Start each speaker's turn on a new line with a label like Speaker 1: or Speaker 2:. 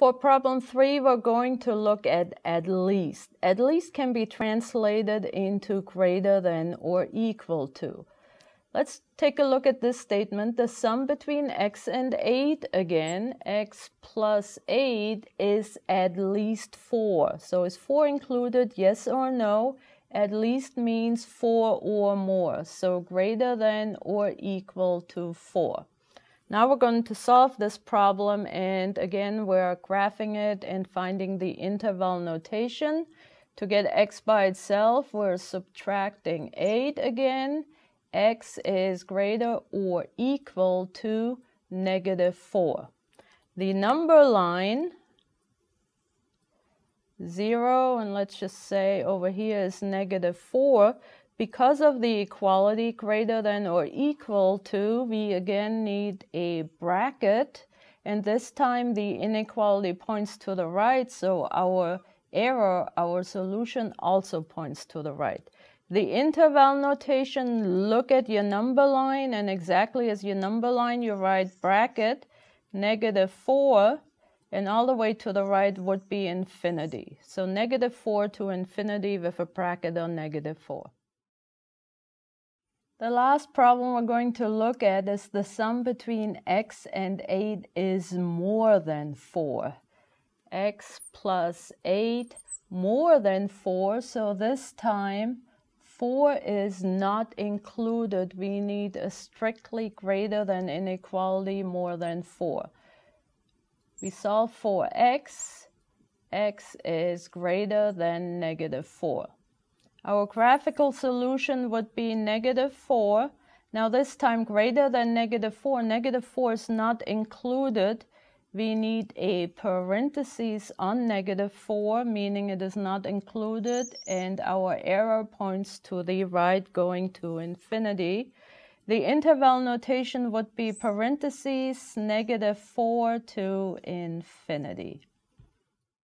Speaker 1: For problem three, we're going to look at at least. At least can be translated into greater than or equal to. Let's take a look at this statement. The sum between x and 8, again, x plus 8 is at least 4. So is 4 included, yes or no? At least means 4 or more. So greater than or equal to 4. Now we're going to solve this problem and again we're graphing it and finding the interval notation. To get x by itself we're subtracting 8 again. x is greater or equal to negative 4. The number line 0 and let's just say over here is negative 4 because of the equality greater than or equal to, we again need a bracket. And this time the inequality points to the right, so our error, our solution also points to the right. The interval notation, look at your number line, and exactly as your number line, you write bracket, negative 4, and all the way to the right would be infinity. So negative 4 to infinity with a bracket on negative 4. The last problem we're going to look at is the sum between x and 8 is more than 4. x plus 8 more than 4, so this time 4 is not included. We need a strictly greater than inequality more than 4. We solve for x. x is greater than negative 4. Our graphical solution would be negative 4. Now this time greater than negative 4. Negative 4 is not included. We need a parenthesis on negative 4, meaning it is not included, and our error points to the right going to infinity. The interval notation would be parentheses negative 4 to infinity.